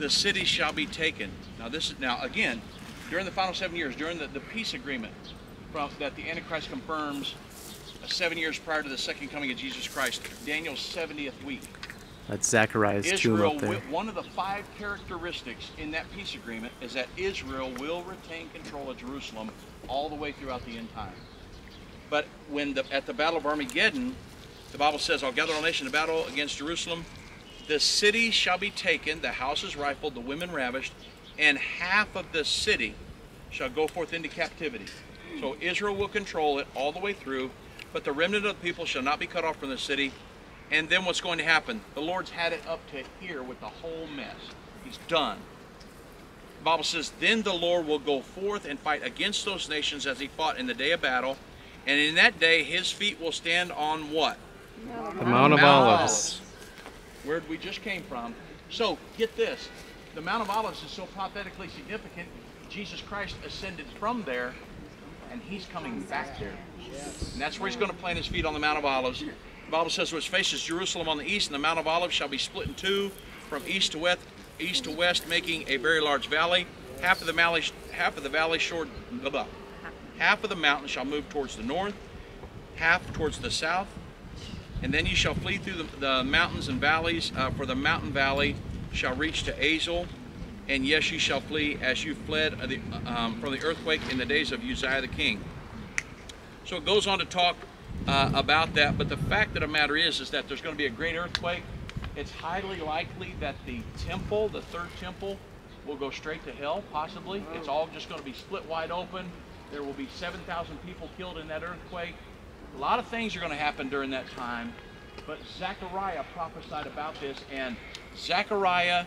the city shall be taken. Now this is now again during the final seven years, during the, the peace agreement from that the Antichrist confirms uh, seven years prior to the second coming of Jesus Christ, Daniel's 70th week. That's Zechariah's tomb Israel, up there. one of the five characteristics in that peace agreement is that Israel will retain control of Jerusalem all the way throughout the end time. But when the, at the Battle of Armageddon, the Bible says, I'll gather all nations to battle against Jerusalem. The city shall be taken, the houses rifled, the women ravished, and half of the city shall go forth into captivity. So Israel will control it all the way through, but the remnant of the people shall not be cut off from the city. And then what's going to happen? The Lord's had it up to here with the whole mess. He's done. The Bible says, Then the Lord will go forth and fight against those nations as he fought in the day of battle. And in that day his feet will stand on what? The Mount of Mount of Olives. Where we just came from. So get this. The Mount of Olives is so prophetically significant. Jesus Christ ascended from there and he's coming back there. And that's where he's going to plant his feet on the Mount of Olives. The Bible says, which faces Jerusalem on the east, and the Mount of Olives shall be split in two from east to west, east to west, making a very large valley. Half of the valley, half of the valley shore, blah, blah. half of the mountain shall move towards the north, half towards the south. And then you shall flee through the, the mountains and valleys, uh, for the mountain valley shall reach to Azel. And yes, you shall flee as you fled uh, the, um, from the earthquake in the days of Uzziah the king. So it goes on to talk uh, about that, but the fact of the matter is, is that there's going to be a great earthquake. It's highly likely that the temple, the third temple, will go straight to hell, possibly. It's all just going to be split wide open. There will be 7,000 people killed in that earthquake. A lot of things are going to happen during that time, but Zechariah prophesied about this, and Zechariah,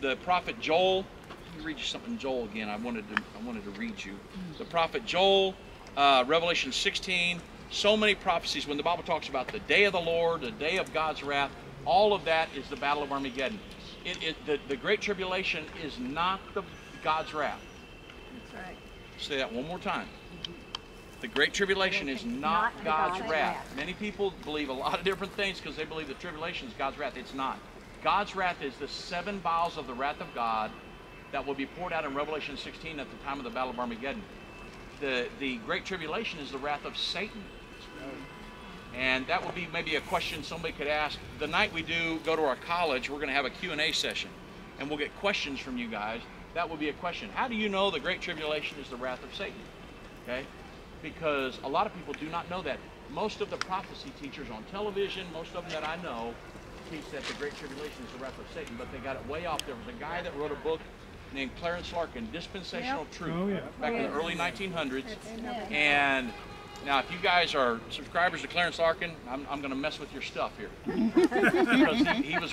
the prophet Joel, let me read you something, Joel again. I wanted to, I wanted to read you. The prophet Joel, uh, Revelation 16, so many prophecies when the Bible talks about the day of the Lord, the day of God's wrath, all of that is the battle of Armageddon. It, it, the, the Great Tribulation is not the God's wrath. That's right. Say that one more time. The Great Tribulation is not Not God's God's wrath. wrath. Many people believe a lot of different things because they believe the tribulation is God's wrath. It's not. God's wrath is the seven vials of the wrath of God that will be poured out in Revelation 16 at the time of the Battle of Armageddon. The, the Great Tribulation is the wrath of Satan. And that would be maybe a question somebody could ask. The night we do go to our college, we're going to have a Q&A session. And we'll get questions from you guys. That would be a question. How do you know the Great Tribulation is the wrath of Satan? Okay? Because a lot of people do not know that. Most of the prophecy teachers on television, most of them that I know, teach that the Great Tribulation is the wrath of Satan, but they got it way off. There was a guy that wrote a book named Clarence Larkin, Dispensational Truth, Oh, yeah. back in the early 1900s. And now, if you guys are subscribers to Clarence Larkin, I'm, I'm going to mess with your stuff here. because he, he was